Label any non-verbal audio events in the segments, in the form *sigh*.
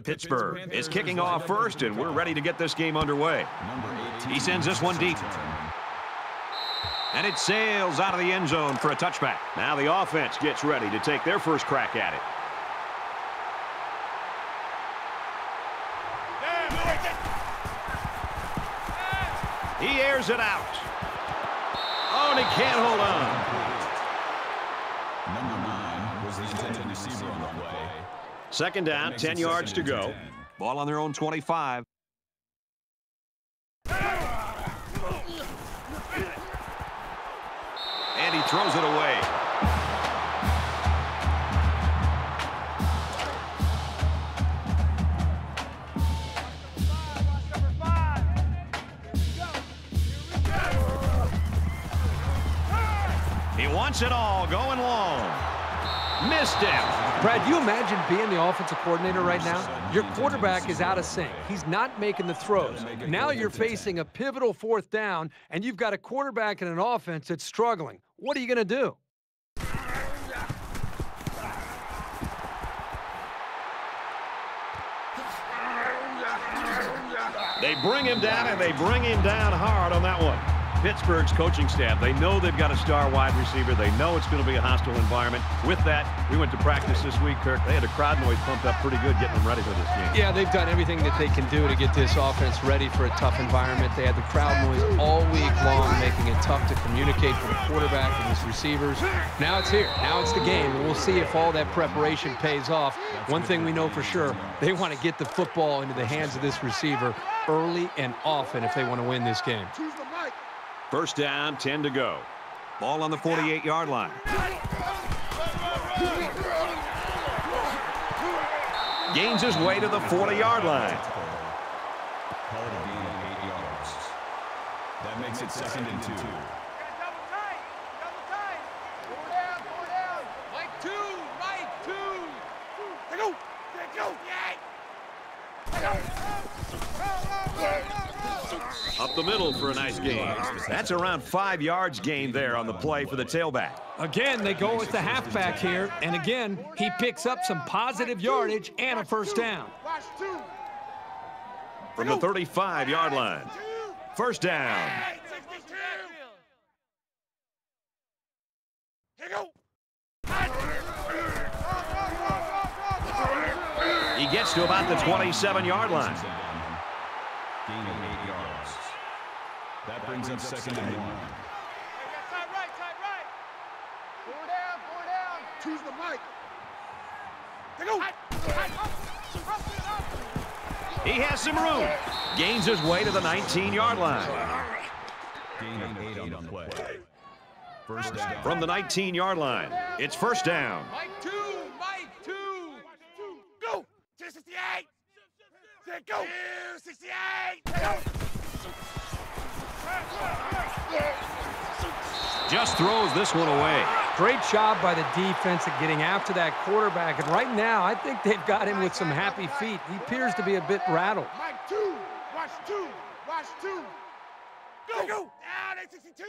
Pittsburgh is kicking off first, and we're ready to get this game underway. He sends this one deep. And it sails out of the end zone for a touchback. Now the offense gets ready to take their first crack at it. He airs it out. Oh, and he can't hold on. Number nine was the intended receiver on the play. Second down, 10 yards to go. 10. Ball on their own 25. And he throws it away. He wants it all going long. Missed him. Brad, you imagine being the offensive coordinator right now? Your quarterback is out of sync. He's not making the throws. Now you're facing a pivotal fourth down, and you've got a quarterback and an offense that's struggling. What are you going to do? They bring him down, and they bring him down hard on that one. Pittsburgh's coaching staff, they know they've got a star wide receiver. They know it's going to be a hostile environment. With that, we went to practice this week, Kirk. They had a crowd noise pumped up pretty good getting them ready for this game. Yeah, they've done everything that they can do to get this offense ready for a tough environment. They had the crowd noise all week long, making it tough to communicate for the quarterback and his receivers. Now it's here. Now it's the game, we'll see if all that preparation pays off. One thing we know for sure, they want to get the football into the hands of this receiver early and often if they want to win this game. First down, 10 to go. Ball on the 48-yard line. Gains his way to the 40-yard line. Call it a gain of eight yards. That makes it second and two. Up the middle for a nice gain. That's around five yards gained there on the play for the tailback. Again, they go with the halfback here, and again, he picks up some positive yardage and a first down. From the 35-yard line. First down. He gets to about the 27-yard line. Gain of eight yards. That brings up second and one. Tight right, tight right. Four down, four down. He has some room. Gains his way to the 19-yard line. Gain of eight on the play. First down. From the 19-yard line, it's first down. Mike two, Mike two. Go. 268. Say go. 268. Just throws this one away. Great job by the defense at getting after that quarterback. And right now, I think they've got him with some happy feet. He appears to be a bit rattled. Mike two. Watch two. Watch two. Go. Go. Down 862.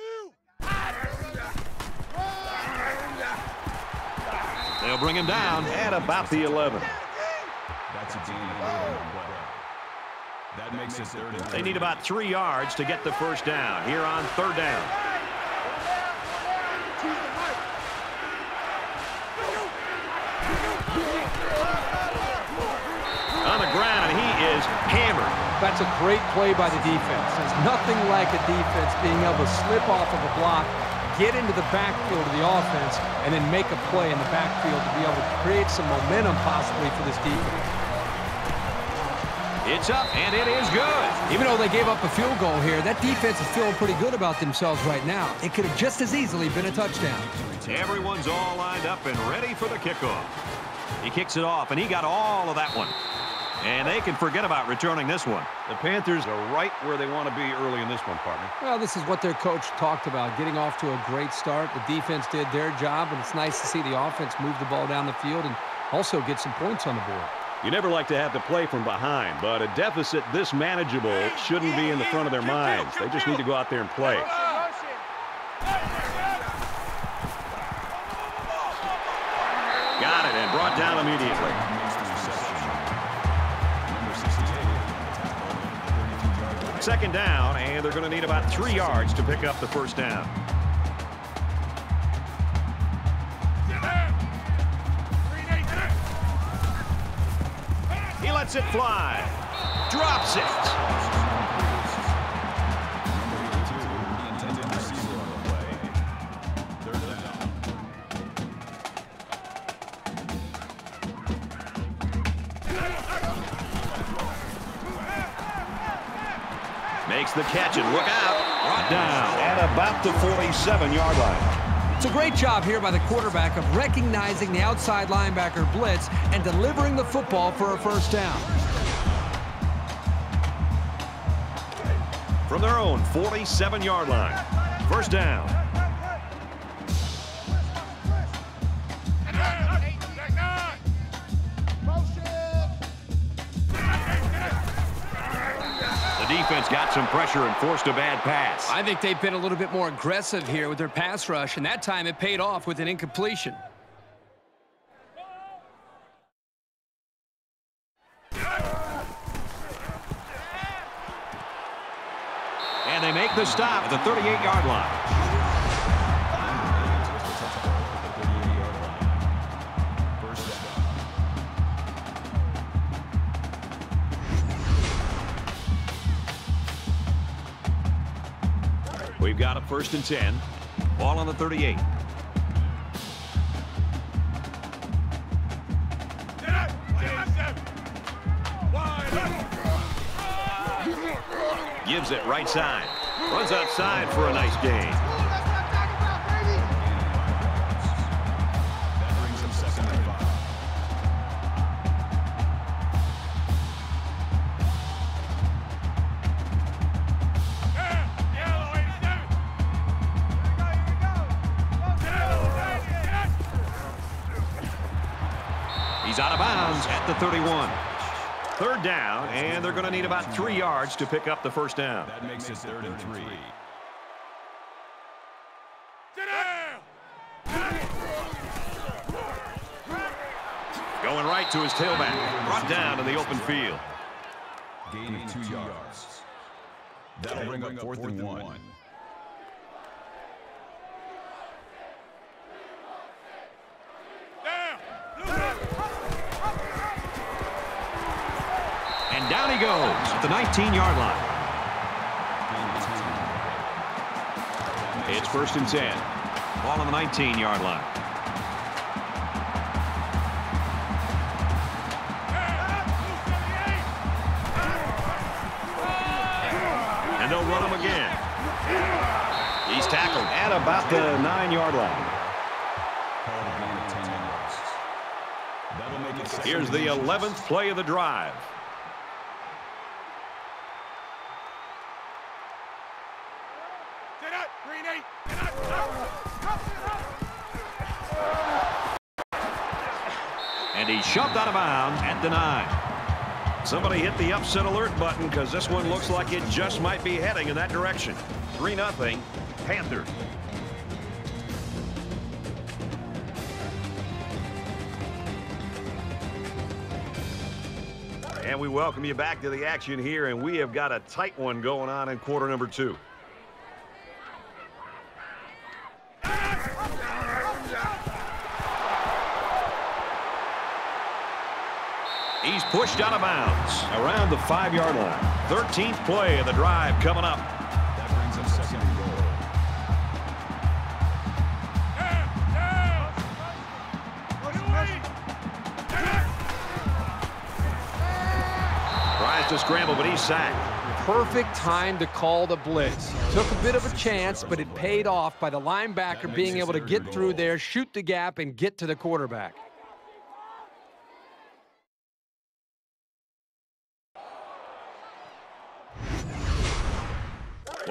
They'll bring him down at about the 11. That's a gain of eight on the play. That makes it third They need about three yards to get the first down here on third down. On the ground, and he is hammered. That's a great play by the defense. There's nothing like a defense being able to slip off of a block, get into the backfield of the offense, and then make a play in the backfield to be able to create some momentum possibly for this defense. It's up, and it is good. Even though they gave up a field goal here, that defense is feeling pretty good about themselves right now. It could have just as easily been a touchdown. Everyone's all lined up and ready for the kickoff. He kicks it off, and he got all of that one. And they can forget about returning this one. The Panthers are right where they want to be early in this one, partner. Well, this is what their coach talked about, getting off to a great start. The defense did their job, and it's nice to see the offense move the ball down the field and also get some points on the board. You never like to have to play from behind, but a deficit this manageable shouldn't be in the front of their minds. They just need to go out there and play. Got it and brought down immediately. Second down, and they're going to need about three yards to pick up the first down. Lets it fly. Drops it. Makes the catch and look out. Brought down at about the 47-yard line. It's a great job here by the quarterback of recognizing the outside linebacker blitz and delivering the football for a first down. From their own 47-yard line. First down. Defense got some pressure and forced a bad pass. I think they've been a little bit more aggressive here with their pass rush, and that time it paid off with an incompletion. And they make the stop at the 38-yard line. We've got a first and 10. Ball on the 38. Gives it right side. Runs outside for a nice gain. Third down, and they're going to need about three yards to pick up the first down. That makes it third and three. Going right to his tailback. Brought down in the open field. Gain of two yards. That'll bring up fourth and one. And down he goes at the 19-yard line. It's first and 10. Ball on the 19-yard line. And they'll run him again. He's tackled at about the nine-yard line. Called a gain of 10 yards. That'll make it second Here's the 11th play of the drive. Shoved out of bounds at the nine. Somebody hit the upset alert button because this one looks like it just might be heading in that direction. 3-0 Panthers. And we welcome you back to the action here, and we have got a tight one going on in quarter number two. He's pushed out of bounds around the five-yard line. 13th play of the drive coming up. That brings up second and goal. Tries to scramble, but he's sacked. Perfect time to call the blitz. Took a bit of a chance, but it paid off by the linebacker being able to get through there, shoot the gap, and get to the quarterback.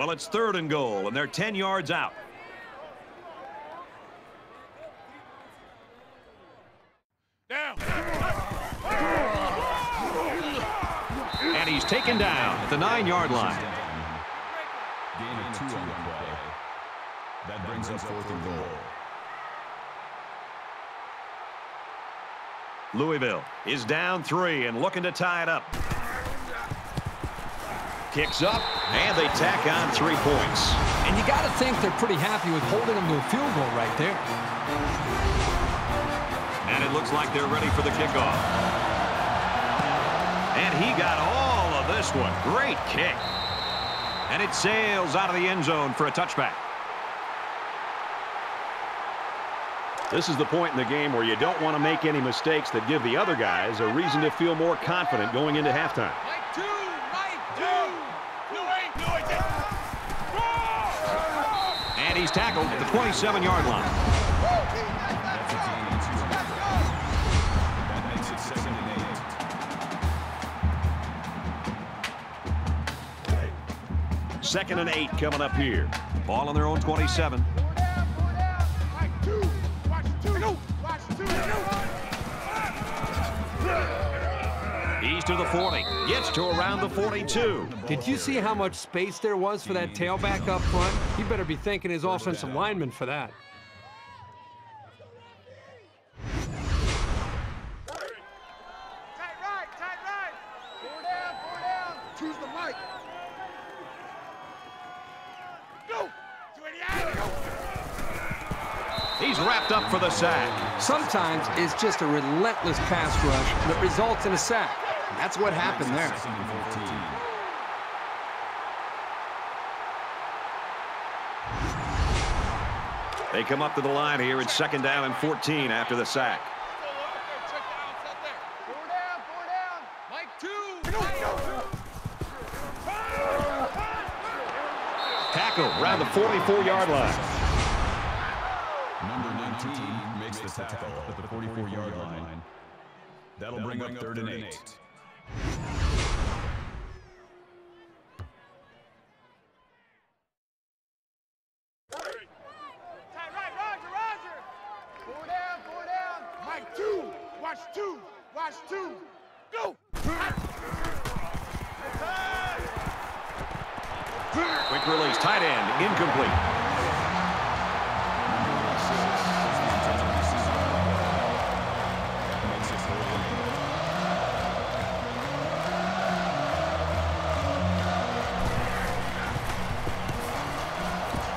Well, it's third and goal, and they're 10 yards out. Down. And he's taken down at the nine-yard line. Gain of two on the play. That brings up fourth and goal. Louisville is down three and looking to tie it up. Kicks up, and they tack on three points. And you got to think they're pretty happy with holding them to a field goal right there. And it looks like they're ready for the kickoff. And he got all of this one. Great kick. And it sails out of the end zone for a touchback. This is the point in the game where you don't want to make any mistakes that give the other guys a reason to feel more confident going into halftime. He's tackled at the 27-yard line. Second and eight coming up here. Ball on their own 27. To the 40. Gets to around the 42. Did you see how much space there was for that tailback up front? He better be thanking his offensive lineman for that. Tight right, tight right. Four down, four down. Choose the mic. Go. To Indiana, go. He's wrapped up for the sack. Sometimes it's just a relentless pass rush that results in a sack. That's what happened there. Second and 14. They come up to the line here. at second down and 14 after the sack. Check that out, set there. Four down, four down. Mike two. Go, go. Tackle around the 44-yard line. Number 19 makes the tackle at the 44-yard line. That'll bring up third and eight. Tight right, Roger, Roger. Four down, four down. Mike two. Watch two. Watch two. Go. Quick release, tight end, incomplete.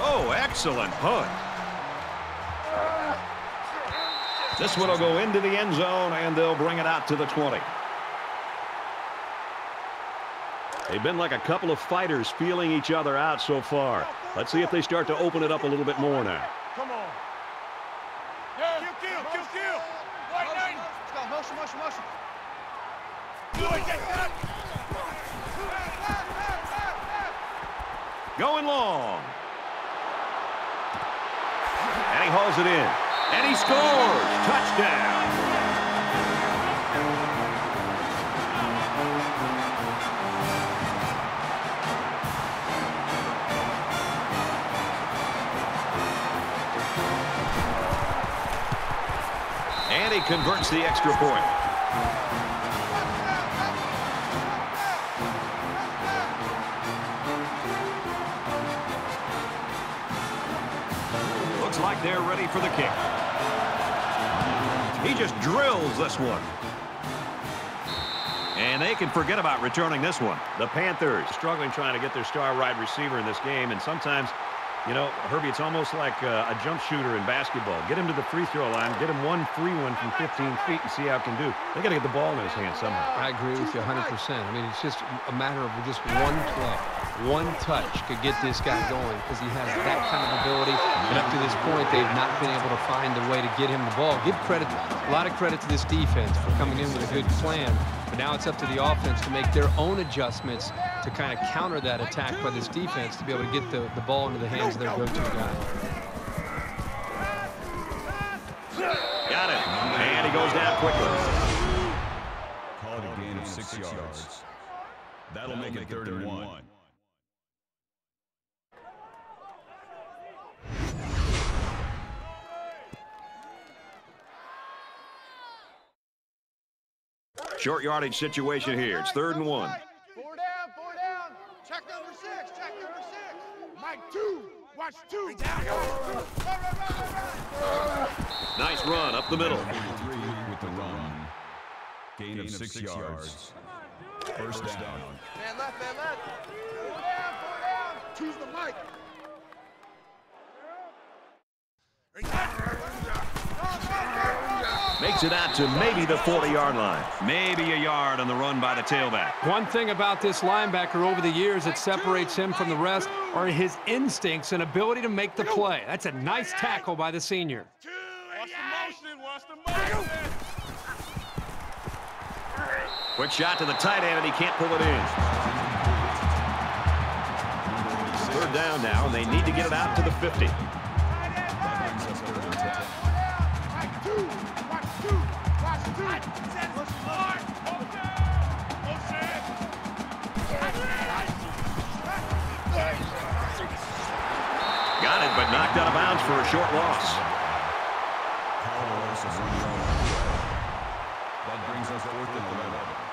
Oh, excellent punt. This one will go into the end zone, and they'll bring it out to the 20. They've been like a couple of fighters feeling each other out so far. Let's see if they start to open it up a little bit more now. Extra point. Looks like they're ready for the kick. He just drills this one. And they can forget about returning this one. The Panthers struggling trying to get their star wide receiver in this game. And sometimes, you know, Herbie, it's almost like uh, a jump shooter in basketball. Get him to the free throw line, get him one free one from 15 feet and see how it can do. They got to get the ball in his hands somehow. I agree with you 100%. I mean, it's just a matter of just one play. One touch could get this guy going because he has that kind of ability. And up to this point, they've not been able to find a way to get him the ball. Give credit, a lot of credit to this defense for coming in with a good plan. But now it's up to the offense to make their own adjustments to kind of counter that attack by this defense to be able to get the, the ball into the hands of their go-to guy. Got it. And he goes down quickly. Call it a gain of six yards. That'll make it third and one. Short yardage situation here. It's third and one. Four down, four down. Check number six, check number six. Mike two. Watch two. Down. Run, run, run. Nice run up the middle. 43 with the run. Gain of six yards. First down. Man left, man left. Four down, four down. Choose the mic. Makes it out to maybe the 40-yard line. Maybe a yard on the run by the tailback. One thing about this linebacker over the years that separates him from the rest are his instincts and ability to make the play. That's a nice tackle by the senior. Watch the motion. Watch the motion. Quick shot to the tight end, and he can't pull it in. Third down now, and they need to get it out to the 50. Got it, but knocked out of bounds for a short loss. That brings us fourth and 11.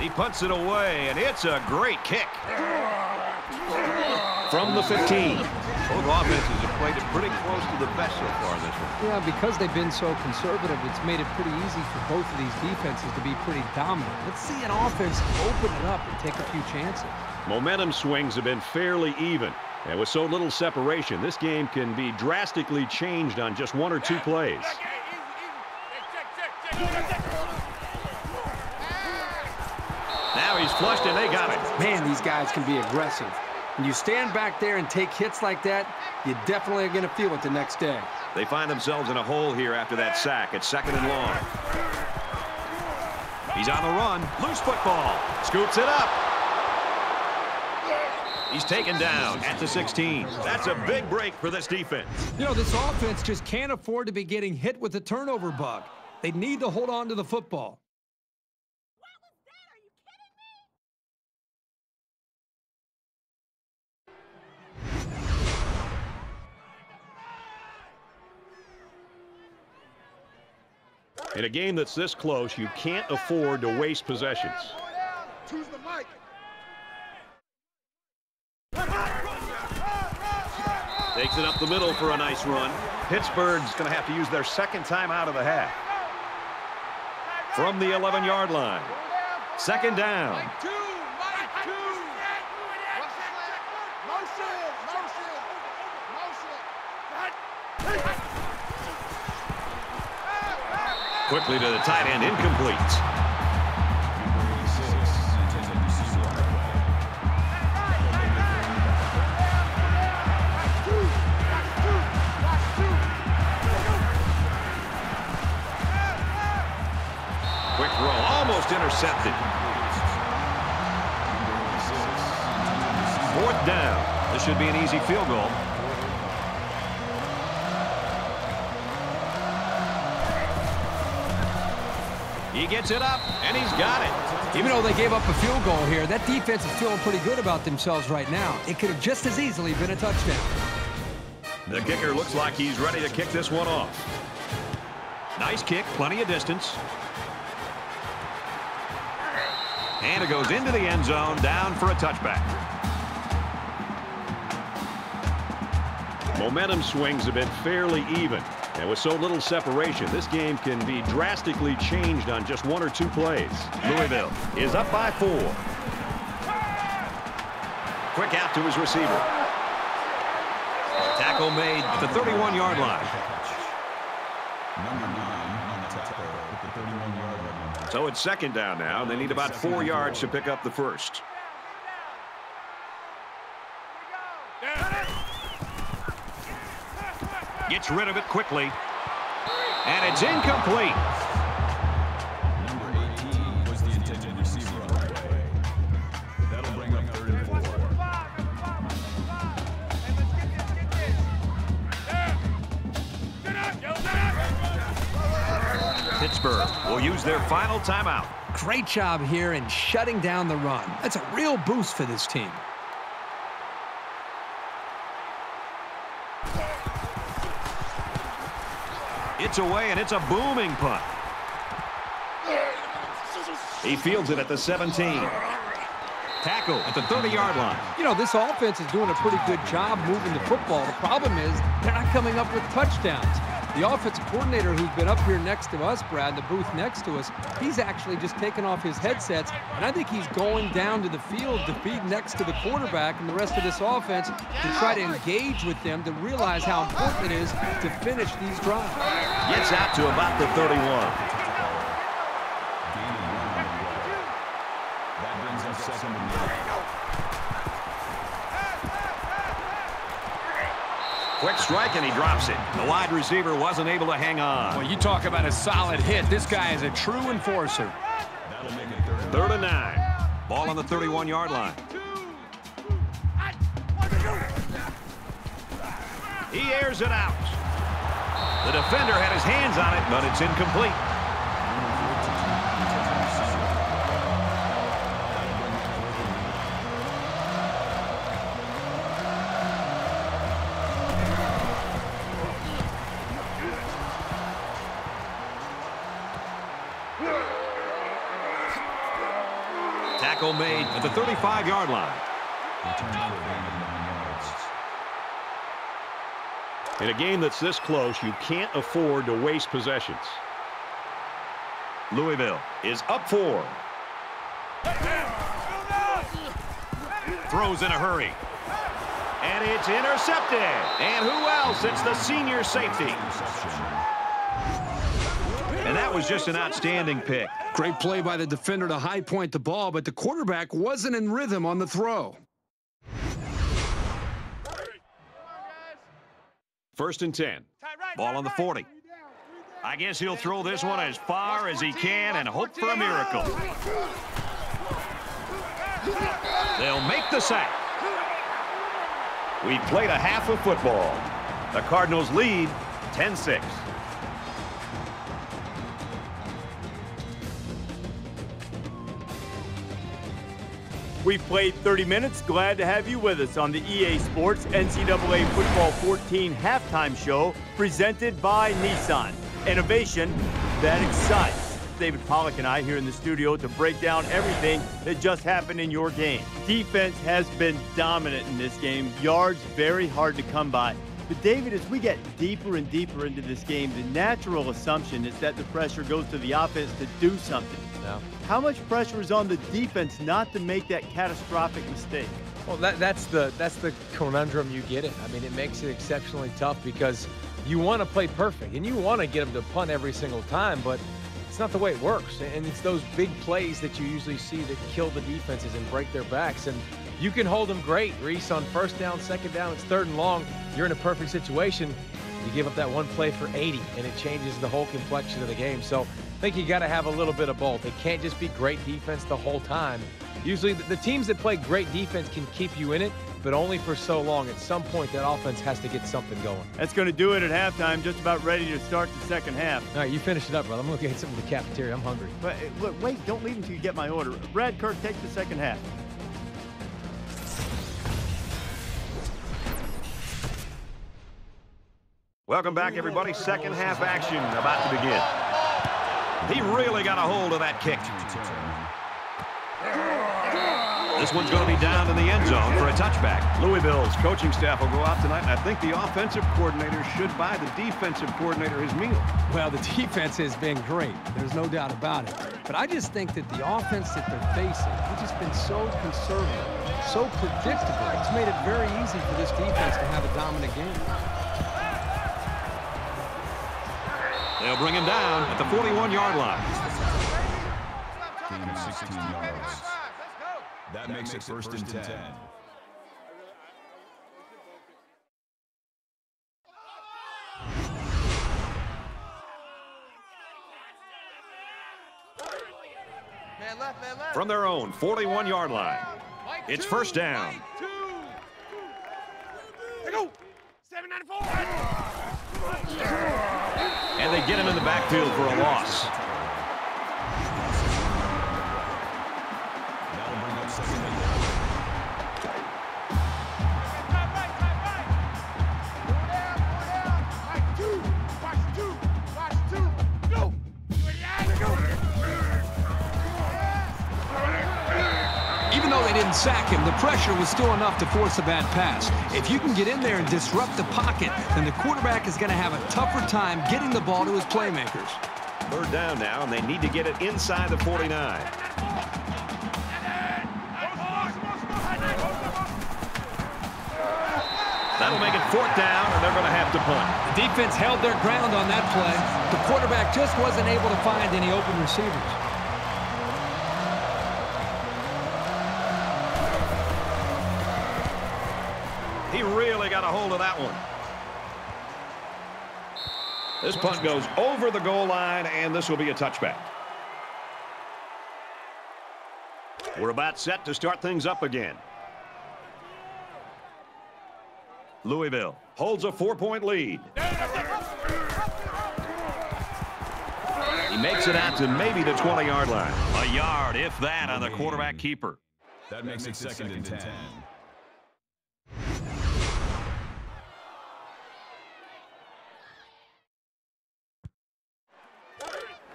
He punts it away, and it's a great kick. From the 15. Both offenses have played it pretty close to the best so far in this one. Yeah, because they've been so conservative, it's made it pretty easy for both of these defenses to be pretty dominant. Let's see an offense open it up and take a few chances. Momentum swings have been fairly even. And with so little separation, this game can be drastically changed on just one or two plays. Flushed, and they got it. Man, these guys can be aggressive. When you stand back there and take hits like that, you definitely are going to feel it the next day. They find themselves in a hole here after that sack. It's second and long. He's on the run. Loose football. Scoops it up. He's taken down at the 16. That's a big break for this defense. You know, this offense just can't afford to be getting hit with the turnover bug. They need to hold on to the football. In a game that's this close, you can't afford to waste possessions. Choose the mic. Takes it up the middle for a nice run. Pittsburgh's going to have to use their second time out of the half. From the 11-yard line. Second down. Two. Mike two. Motion. Motion. Motion. Quickly to the tight end, incomplete. Quick throw, almost intercepted. Fourth down. This should be an easy field goal. He gets it up, and he's got it. Even though they gave up a field goal here, that defense is feeling pretty good about themselves right now. It could have just as easily been a touchdown. The kicker looks like he's ready to kick this one off. Nice kick, plenty of distance. And it goes into the end zone, down for a touchback. Momentum swings have been fairly even. And with so little separation, this game can be drastically changed on just one or two plays. Louisville is up by four. Quick out to his receiver. Tackle made at the 31-yard line. Number nine on the tackle at the 31-yard line. So it's second down now. They need about four yards to pick up the first. Gets rid of it quickly. And it's incomplete. Number 18 was the intended receiver on the play. That'll bring up third and four. Pittsburgh will use their final timeout. Great job here in shutting down the run. That's a real boost for this team. Away, and it's a booming punt. He fields it at the 17. Tackle at the 30-yard line. You know, this offense is doing a pretty good job moving the football. The problem is they're not coming up with touchdowns. The offensive coordinator who's been up here next to us, Brad, the booth next to us, he's actually just taken off his headsets, and I think he's going down to the field to be next to the quarterback and the rest of this offense to try to engage with them to realize how important it is to finish these drives. Gets out to about the 31. Quick strike, and he drops it. The wide receiver wasn't able to hang on. Well, you talk about a solid hit. This guy is a true enforcer. That'll make it third and Third and nine. Ball on the 31-yard line. He airs it out. The defender had his hands on it, but it's incomplete. Tackle made at the 35-yard line. return for a gain of nine yards. In a game that's this close, you can't afford to waste possessions. Louisville is up four. Throws in a hurry. And it's intercepted. And who else? It's the senior safety. And that was just an outstanding pick. Great play by the defender to high point the ball, but the quarterback wasn't in rhythm on the throw. First and 10. Ball on the 40. I guess he'll throw this one as far as he can and hope for a miracle. They'll make the sack. We've played a half of football. The Cardinals lead 10-6. We've played 30 minutes. Glad to have you with us on the EA Sports NCAA Football 14 halftime show presented by Nissan. Innovation that excites. David Pollack and I here in the studio to break down everything that just happened in your game. Defense has been dominant in this game. Yards very hard to come by. But David, as we get deeper and deeper into this game, the natural assumption is that the pressure goes to the offense to do something. How much pressure is on the defense not to make that catastrophic mistake? Well, that, that's the that's the conundrum you get in. I mean, it makes it exceptionally tough because you want to play perfect and you want to get them to punt every single time, but it's not the way it works. And it's those big plays that you usually see that kill the defenses and break their backs. And you can hold them great, Rece, on first down, second down, it's third and long. You're in a perfect situation. You give up that one play for 80, and it changes the whole complexion of the game. So think you got to have a little bit of both. It can't just be great defense the whole time. Usually, the, the teams that play great defense can keep you in it, but only for so long. At some point, that offense has to get something going. That's going to do it at halftime, just about ready to start the second half. All right, you finish it up, brother. I'm going to get something to the cafeteria. I'm hungry. But uh, look, wait, don't leave until you get my order. Brad Kirk, take the second half. Welcome back, everybody. Second half action about to begin. He really got a hold of that kick. This one's going to be down in the end zone for a touchback. Louisville's coaching staff will go out tonight, and I think the offensive coordinator should buy the defensive coordinator his meal. Well, the *laughs* defense has been great. There's no doubt about it. But I just think that the offense that they're facing has just been so conservative, so predictable. It's made it very easy for this defense to have a dominant game. They'll bring him down at the 41-yard line. 16 yards. That makes it first and 10. Man left, man left. From their own 41-yard line. It's first down. They go. 794. And they get him in the backfield for a loss. Didn't sack him. The pressure was still enough to force a bad pass. If you can get in there and disrupt the pocket, then the quarterback is going to have a tougher time getting the ball to his playmakers. Third down now, and they need to get it inside the 49. That'll make it fourth down, and they're going to have to punt. The defense held their ground on that play. The quarterback just wasn't able to find any open receivers. Got a hold of that one. This punt goes over the goal line, and this will be a touchback. We're about set to start things up again. Louisville holds a four-point lead. He makes it out to maybe the 20-yard line. A yard, if that, on the quarterback keeper. That makes it second and 10.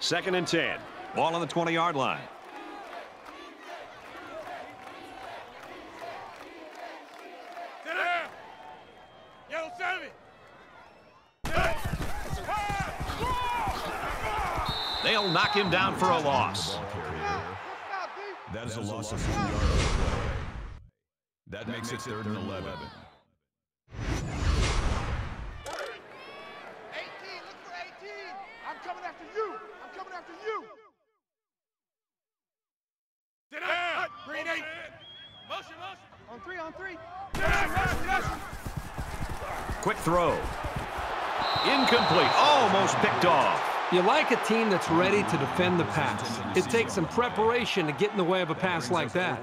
Second and 10. Ball on the 20-yard line. Sit down. Yellow seven. They'll knock him down for a loss. That is a loss of one yard on the play. That makes it third and 11. 18, look for 18. I'm coming after you. I'm coming after you. Sit down. Green eight. Motion, motion. On three, on three. Motion, motion. Quick throw. Incomplete. Almost picked off. You like a team that's ready to defend the pass. It takes some preparation to get in the way of a pass like that.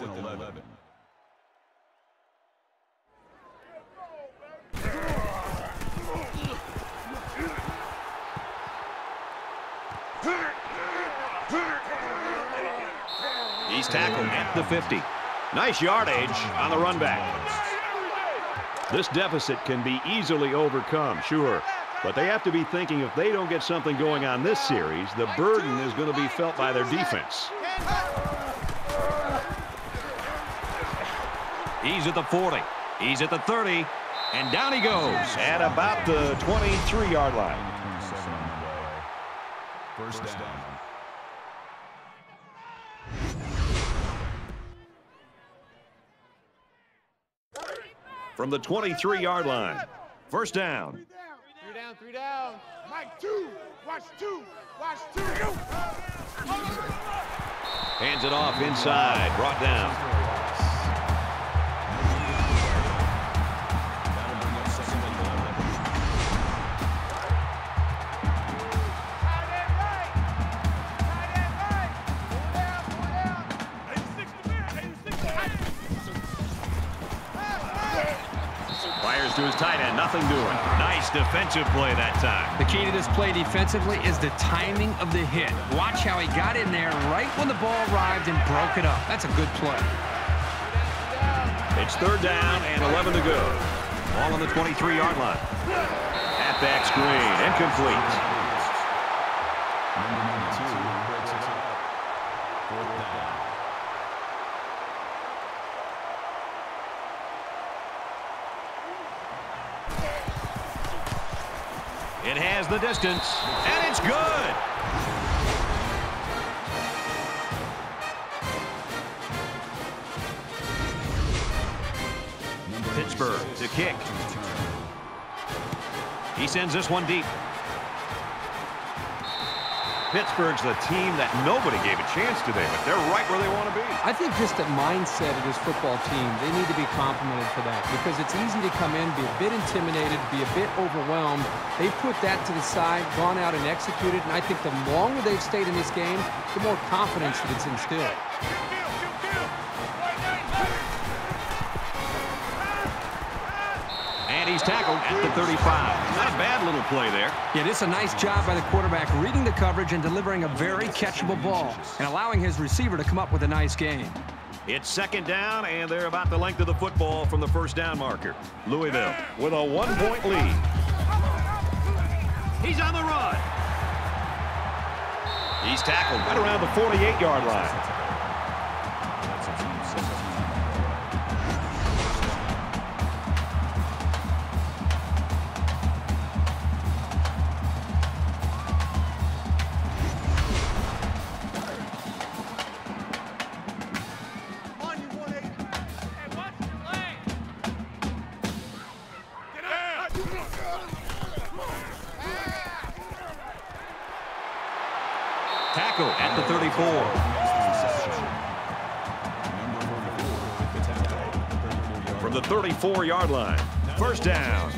He's tackled at the 50. Nice yardage on the run back. This deficit can be easily overcome, sure. But they have to be thinking if they don't get something going on this series, the burden is going to be felt by their defense. He's at the 40. He's at the 30. And down he goes at about the 23-yard line. 27 on the play. First down. From the 23-yard line. First down. Down, three down. Mike two. Watch two. Watch two. Hands it off inside. Brought down. To his tight end. Nothing doing. Nice defensive play that time. The key to this play defensively is the timing of the hit. Watch how he got in there right when the ball arrived and broke it up. That's a good play. It's third down and 11 to go. Ball on the 23-yard line. At Halfback screen. Incomplete. It has the distance. And it's good. Pittsburgh to kick. He sends this one deep. Pittsburgh's the team that nobody gave a chance today, but they're right where they want to be. I think just the mindset of this football team, they need to be complimented for that because it's easy to come in, be a bit intimidated, be a bit overwhelmed. They put that to the side, gone out and executed, and I think the longer they've stayed in this game, the more confidence that it's instilled. At the 35. Not a bad little play there. Yeah, this is a nice job by the quarterback reading the coverage and delivering a very catchable ball and allowing his receiver to come up with a nice game. It's second down, and they're about the length of the football from the first down marker. Louisville with a one-point lead. He's on the run. He's tackled right around the 48-yard line. Tackle at the 34. From the 34-yard line, first down.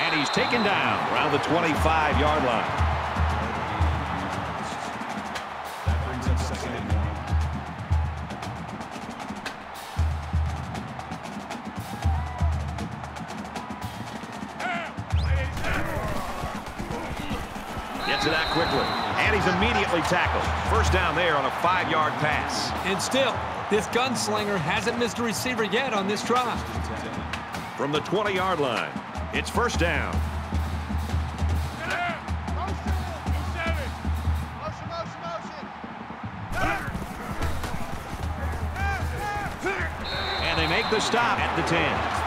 And he's taken down around the 25-yard line. Tackled. First down there on a five-yard pass. And still, this gunslinger hasn't missed a receiver yet on this drive. From the 20-yard line, it's first down. And they make the stop at the 10.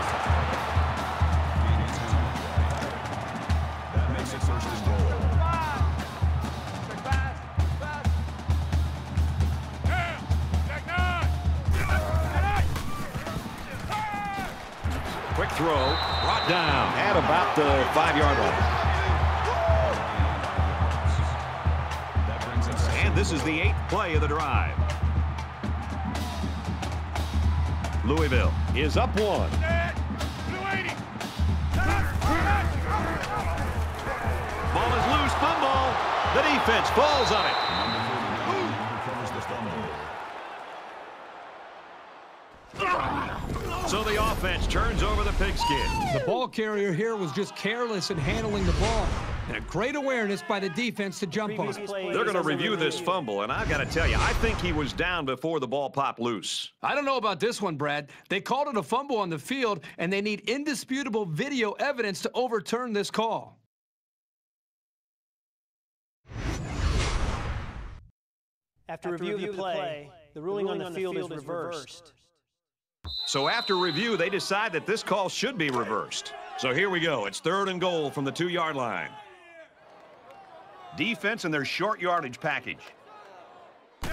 Five-yard line. And this is the eighth play of the drive. Louisville is up one. Ball is loose, fumble. The defense falls on it. recovers the fumble. So the offense turns over the pigskin. The ball carrier here was just careless in handling the ball. And a great awareness by the defense to jump on. it. They're going to review this fumble, and I've got to tell you, I think he was down before the ball popped loose. I don't know about this one, Brad. They called it a fumble on the field, and they need indisputable video evidence to overturn this call. After, review, of the play, the ruling, on the, field, is reversed. So after review, they decide that this call should be reversed. So here we go. It's third and goal from the two-yard line. Defense and their short yardage package. They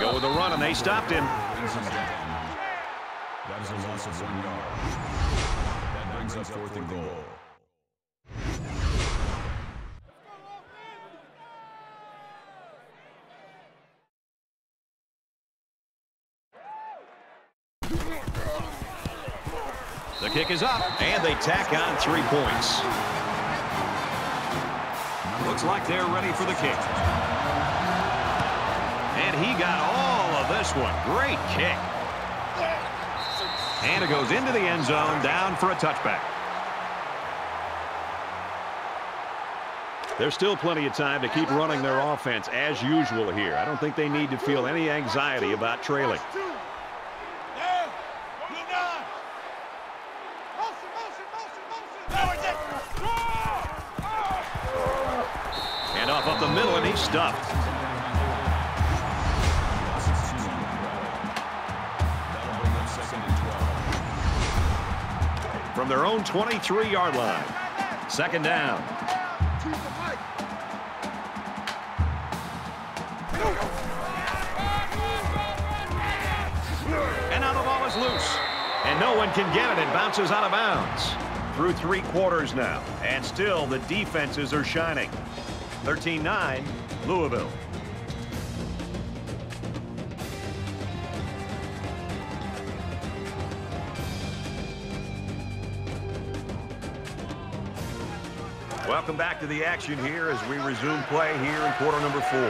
go with a run, and they stopped him. That is a loss of one yard. That brings up fourth and goal. Kick is up, and they tack on three points. Looks like they're ready for the kick. And he got all of this one. Great kick. And it goes into the end zone, down for a touchback. There's still plenty of time to keep running their offense as usual here. I don't think they need to feel any anxiety about trailing. And off up the middle, and he's stuffed. Losses two on the play. That'll bring up second and 12. From their own 23-yard line. Second down. And now the ball is loose. And no one can get it. It bounces out of bounds. Through three quarters now. And still the defenses are shining. 13-9, Louisville. Welcome back to the action here as we resume play here in quarter number four.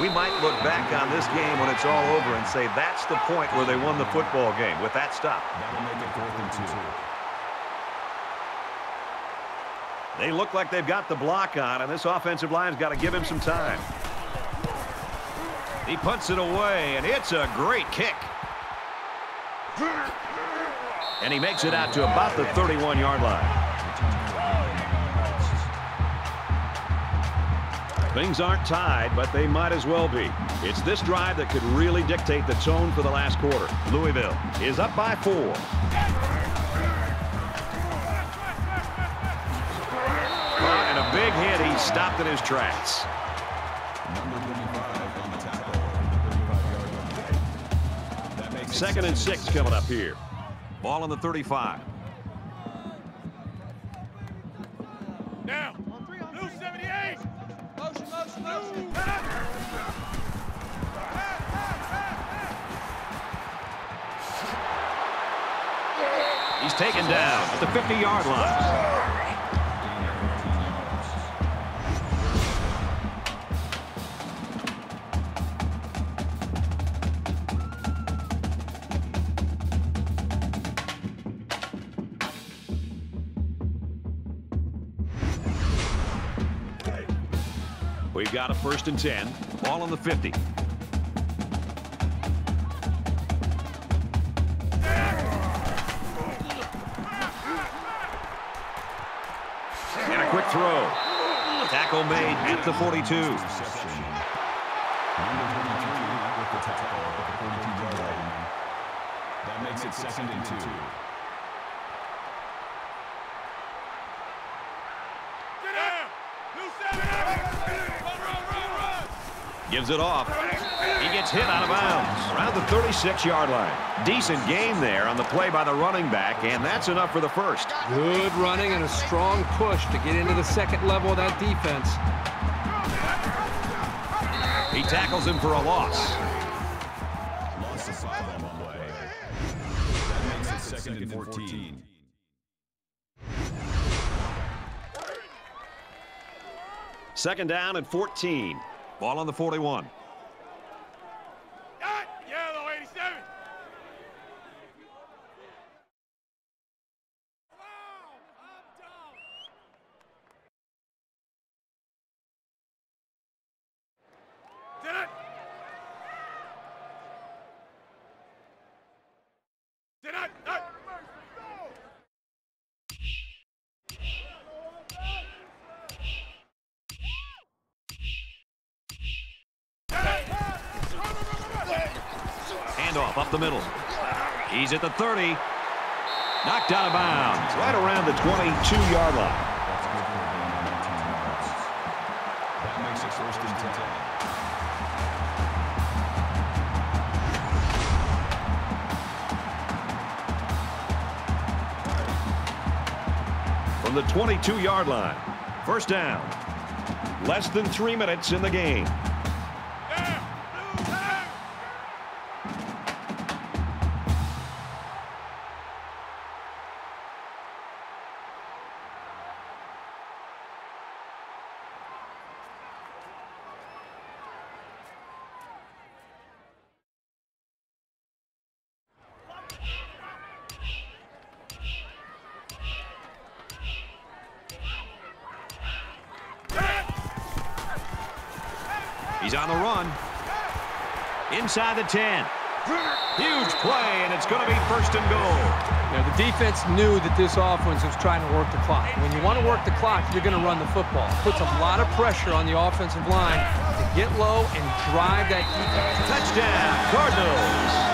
We might look back on this game when it's all over and say that's the point where they won the football game with that stop. That'll make it fourth and two. They look like they've got the block on, and this offensive line's got to give him some time. He punts it away, and it's a great kick. And he makes it out to about the 31-yard line. Things aren't tied, but they might as well be. It's this drive that could really dictate the tone for the last quarter. Louisville is up by four. He's stopped in his tracks. Second and six coming up here. Ball on the 35. Now, blue 78. Motion, motion, motion. He's taken down at the 50-yard line. First and 10. Ball on the 50. And a quick throw. Tackle made at the 42. That makes it second and two. Get down. Blue 78. Run, run, run, run. Gives it off. He gets hit out of bounds around the 36-yard line. Decent game there on the play by the running back, and that's enough for the first. Good running and a strong push to get into the second level of that defense. He tackles him for a loss. Loss of five on the play. That makes it second and 14. Second down and 14. Ball on the 41. Got yellow 87. Did it? Did it? No. Handoff up the middle. He's at the 30. Knocked out of bounds right around the 22-yard line. That makes it first and 10. From the 22-yard line. First down. Less than three minutes in the game. Inside the 10. Huge play, and it's going to be first and goal. Know, the defense knew that this offense was trying to work the clock. When you want to work the clock, you're going to run the football. It Puts a lot of pressure on the offensive line to get low and drive that defense. Touchdown, Cardinals.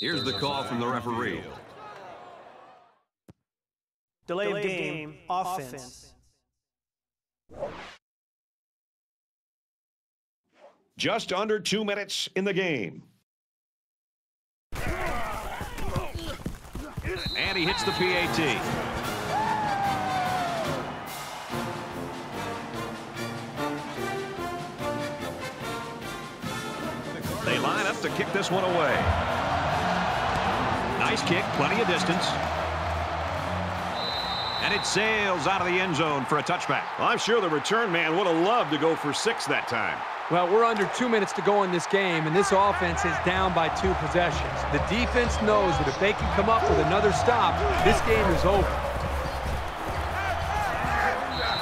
Here's the call from the referee. Delay of game, offense. Just under two minutes in the game. And he hits the PAT. They line up to kick this one away. Nice kick, plenty of distance. And it sails out of the end zone for a touchback. Well, I'm sure the return man would have loved to go for six that time. Well, we're under two minutes to go in this game, and this offense is down by two possessions. The defense knows that if they can come up with another stop, this game is over.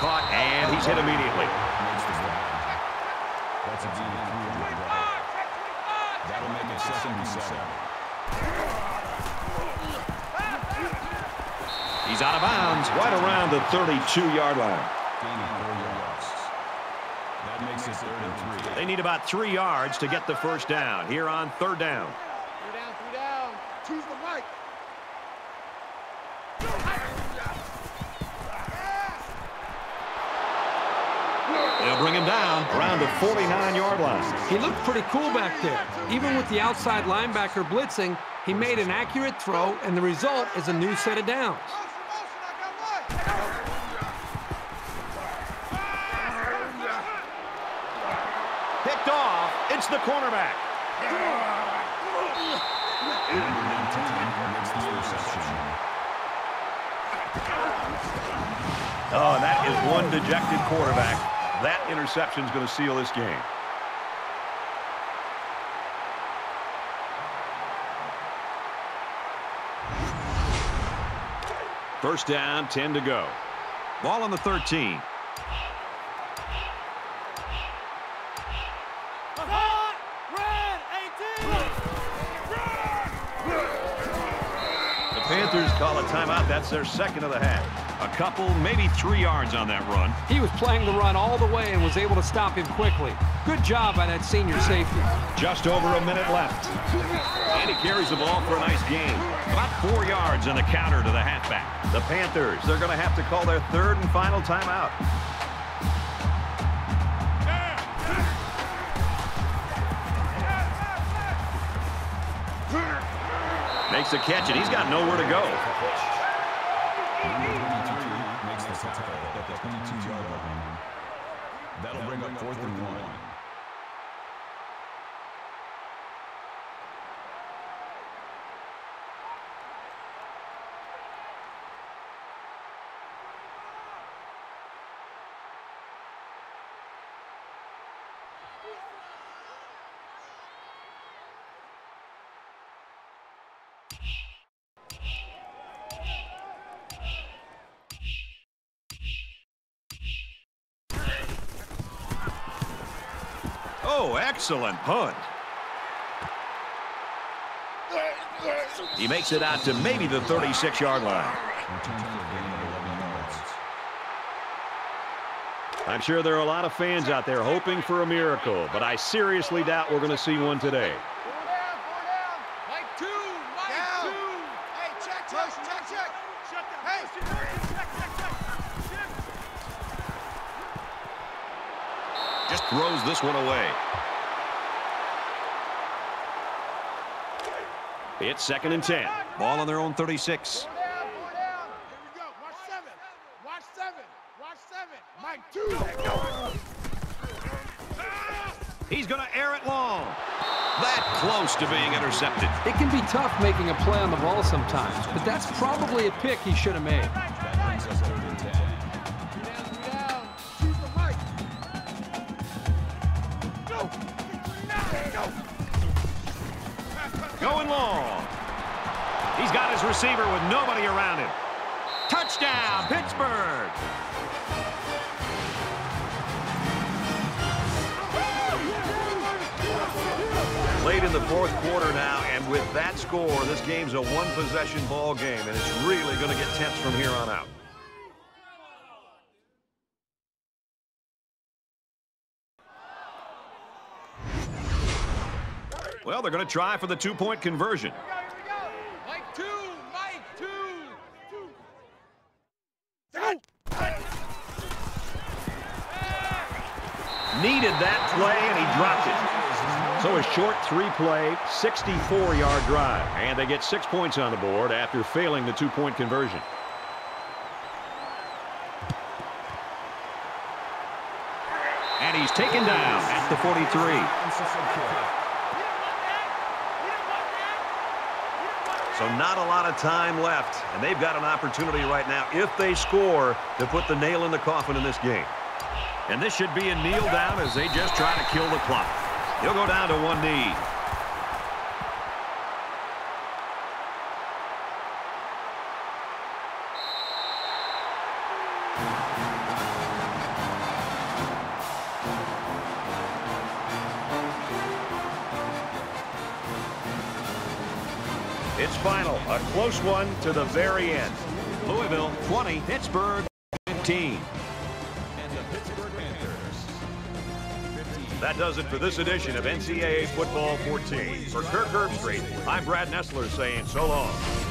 Caught, and he's hit immediately. That'll make it 77. He's out of bounds right around the 32-yard line. Gaining four yards. That makes it third and three. They need about three yards to get the first down here on third down. Three down, three down. Choose the mic. They'll bring him down around the 49-yard line. He looked pretty cool back there. Even with the outside linebacker blitzing, he made an accurate throw, and the result is a new set of downs. Cornerback. Number 19 makes interception. Oh, that is one dejected quarterback. That interception is going to seal this game. First down, 10 to go. Ball on the 13. Call a timeout. That's their second of the half. A couple, maybe three yards on that run. He was playing the run all the way and was able to stop him quickly. Good job by that senior safety. Just over a minute left. And he carries the ball for a nice gain. About four yards on the counter to the halfback. The Panthers, they're going to have to call their third and final timeout. The catch, and he's got nowhere to go. Oh, excellent punt. He makes it out to maybe the 36-yard line. Return for a gain of 11 yards. I'm sure there are a lot of fans out there hoping for a miracle, but I seriously doubt we're going to see one today. Four down, four down. Mike two, Mike down. two. Hey, check, check, check, check. Shut down. Hey, check, check, check. Just throws this one away. It's second and 10. Ball on their own 36. Four down, four down. Here we go. Watch seven. Watch seven. Mike two. He's going to air it long. That close to being intercepted. It can be tough making a play on the ball sometimes, but that's probably a pick he should have made. Receiver with nobody around him. Touchdown, Pittsburgh. Late in the fourth quarter now, and with that score, this game's a one-possession ball game, and it's really going to get tense from here on out. Well, they're going to try for the two-point conversion. So a short three-play, 64-yard drive. And they get six points on the board after failing the two-point conversion. And he's taken down at the 43. So not a lot of time left, and they've got an opportunity right now, if they score, to put the nail in the coffin in this game. And this should be a kneel down as they just try to kill the clock. He'll go down to one knee. It's final, a close one to the very end. Louisville 20, Pittsburgh 15. That does it for this edition of NCAA Football 14. For Kirk Herbstreit, I'm Brad Nessler saying so long.